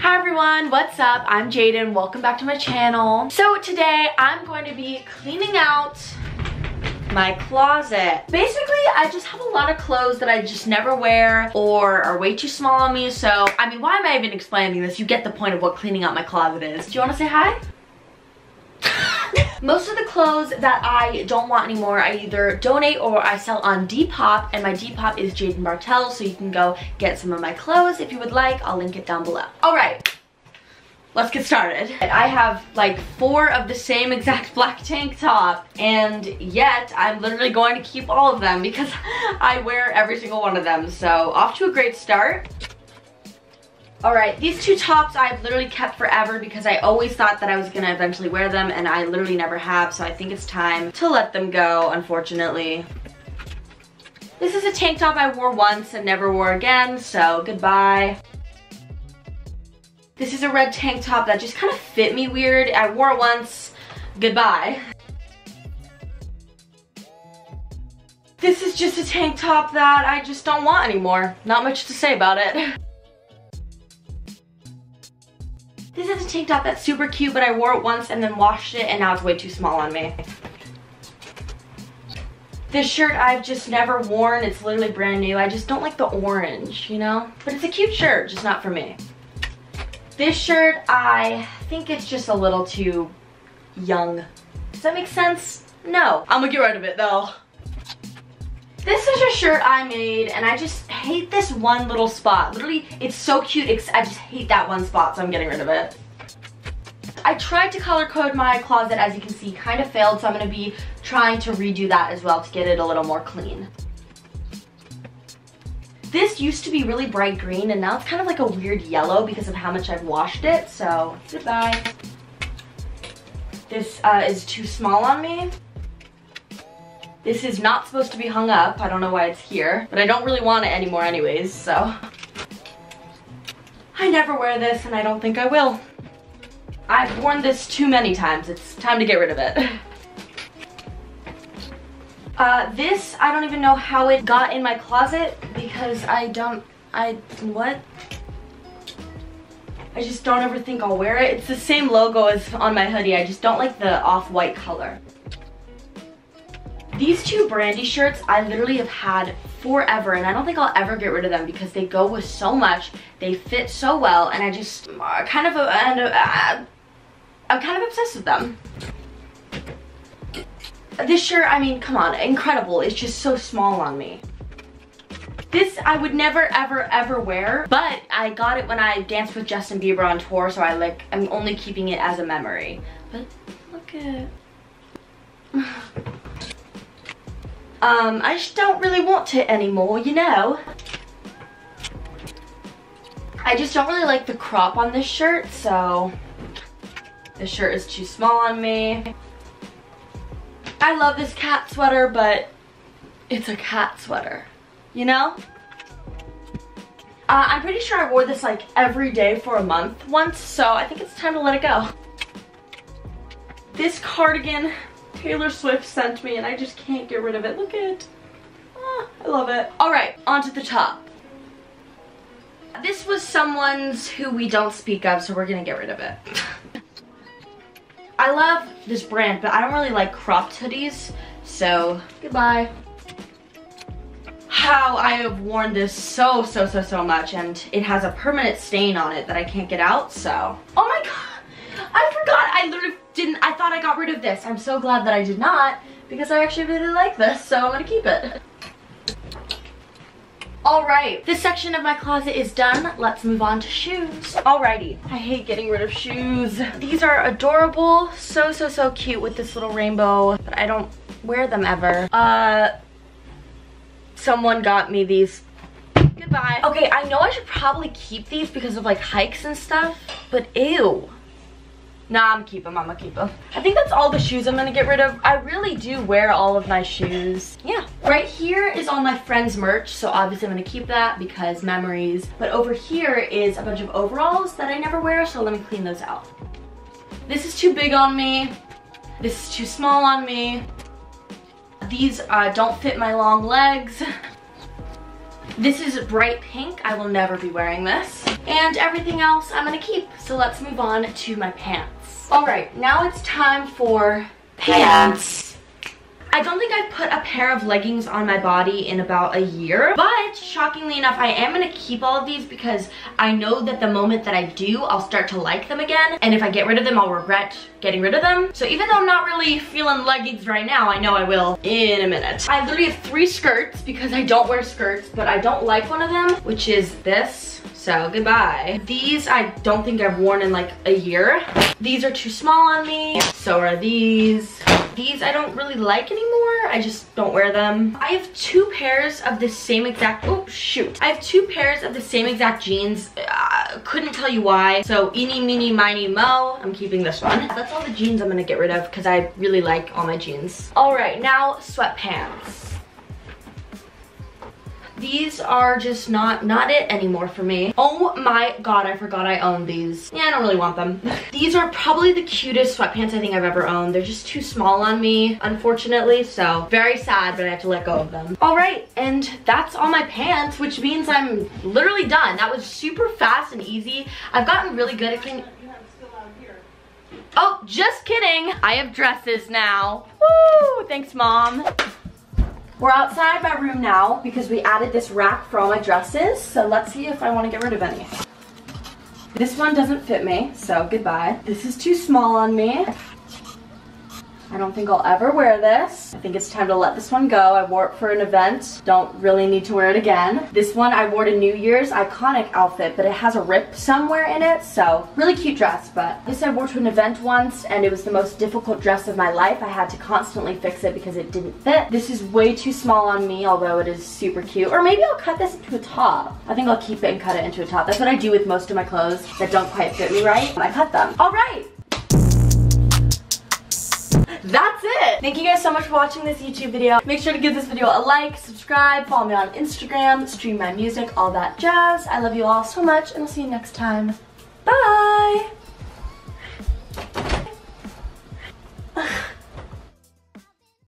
Hi everyone, what's up? I'm Jayden, welcome back to my channel. So today I'm going to be cleaning out my closet. Basically, I just have a lot of clothes that I just never wear or are way too small on me. So, I mean, why am I even explaining this? You get the point of what cleaning out my closet is. Do you want to say hi? Most of the clothes that I don't want anymore, I either donate or I sell on Depop, and my Depop is Jayden Bartels, so you can go get some of my clothes if you would like. I'll link it down below. All right, let's get started. I have like four of the same exact black tank top and yet I'm literally going to keep all of them because I wear every single one of them. So off to a great start. All right, these two tops I've literally kept forever because I always thought that I was gonna eventually wear them and I literally never have, so I think it's time to let them go, unfortunately. This is a tank top I wore once and never wore again, so goodbye. This is a red tank top that just kind of fit me weird. I wore it once, goodbye. This is just a tank top that I just don't want anymore. Not much to say about it. This is a tank top that's super cute, but I wore it once and then washed it and now it's way too small on me. This shirt I've just never worn. It's literally brand new. I just don't like the orange, you know? But it's a cute shirt, just not for me. This shirt, I think it's just a little too young. Does that make sense? No. I'm gonna get rid of it though. This is a shirt I made and I just hate this one little spot. Literally, it's so cute, I just hate that one spot, so I'm getting rid of it. I tried to color code my closet, as you can see, kind of failed, so I'm gonna be trying to redo that as well to get it a little more clean. This used to be really bright green and now it's kind of like a weird yellow because of how much I've washed it, so goodbye. This uh, is too small on me. This is not supposed to be hung up. I don't know why it's here, but I don't really want it anymore anyways, so. I never wear this and I don't think I will. I've worn this too many times. It's time to get rid of it. Uh, this, I don't even know how it got in my closet because I don't, I, what? I just don't ever think I'll wear it. It's the same logo as on my hoodie. I just don't like the off-white color. These two Brandy shirts I literally have had forever and I don't think I'll ever get rid of them because they go with so much, they fit so well, and I just uh, kind of, uh, uh, I'm kind of obsessed with them. This shirt, I mean, come on, incredible. It's just so small on me. This I would never ever ever wear, but I got it when I danced with Justin Bieber on tour, so I like, I'm only keeping it as a memory. But look at Um, I just don't really want it anymore, you know? I just don't really like the crop on this shirt, so this shirt is too small on me. I love this cat sweater, but it's a cat sweater, you know? Uh, I'm pretty sure I wore this like every day for a month once, so I think it's time to let it go. This cardigan Taylor Swift sent me and I just can't get rid of it. Look at it. Ah, I love it. All right, onto the top. This was someone's who we don't speak of, so we're gonna get rid of it. I love this brand, but I don't really like cropped hoodies, so goodbye. How I have worn this so, so, so, so much, and it has a permanent stain on it that I can't get out, so. Oh my god, I forgot, I literally didn't, I thought I got rid of this. I'm so glad that I did not because I actually really like this, so I'm gonna keep it. Alright, this section of my closet is done. Let's move on to shoes. Alrighty, I hate getting rid of shoes. These are adorable, so, so, so cute with this little rainbow, but I don't wear them ever. Uh, someone got me these. Goodbye. Okay, I know I should probably keep these because of like hikes and stuff, but ew. Nah, I'm keep them, I'm gonna keep them. I think that's all the shoes I'm gonna get rid of. I really do wear all of my shoes. Yeah. Right here is all my friends merch, so obviously I'm gonna keep that because memories. But over here is a bunch of overalls that I never wear, so let me clean those out. This is too big on me. This is too small on me. These uh, don't fit my long legs. This is bright pink. I will never be wearing this. And everything else I'm gonna keep. So let's move on to my pants. All right, now it's time for pants. I don't think I've put a pair of leggings on my body in about a year, but shockingly enough, I am gonna keep all of these because I know that the moment that I do, I'll start to like them again. And if I get rid of them, I'll regret getting rid of them. So even though I'm not really feeling leggings right now, I know I will in a minute. I literally have three skirts because I don't wear skirts, but I don't like one of them, which is this. So goodbye. These I don't think I've worn in like a year. These are too small on me. So are these. These I don't really like anymore. I just don't wear them. I have two pairs of the same exact, oh shoot. I have two pairs of the same exact jeans. Uh, couldn't tell you why. So eeny, meeny, miny, mo. I'm keeping this one. That's all the jeans I'm gonna get rid of because I really like all my jeans. All right, now sweatpants. These are just not, not it anymore for me. Oh my god, I forgot I own these. Yeah, I don't really want them. these are probably the cutest sweatpants I think I've ever owned. They're just too small on me, unfortunately, so very sad, but I have to let go of them. All right, and that's all my pants, which means I'm literally done. That was super fast and easy. I've gotten really good at cleaning. Oh, just kidding. I have dresses now. Woo, thanks mom. We're outside my room now because we added this rack for all my dresses. So let's see if I want to get rid of any. This one doesn't fit me, so goodbye. This is too small on me. I don't think I'll ever wear this. I think it's time to let this one go. I wore it for an event. Don't really need to wear it again. This one I wore to New Year's iconic outfit, but it has a rip somewhere in it, so really cute dress, but this I wore to an event once and it was the most difficult dress of my life. I had to constantly fix it because it didn't fit. This is way too small on me, although it is super cute. Or maybe I'll cut this into a top. I think I'll keep it and cut it into a top. That's what I do with most of my clothes that don't quite fit me right. I cut them. All right, that's it. Thank you guys so much for watching this YouTube video. Make sure to give this video a like, subscribe, follow me on Instagram, stream my music, all that jazz. I love you all so much and I'll see you next time. Bye!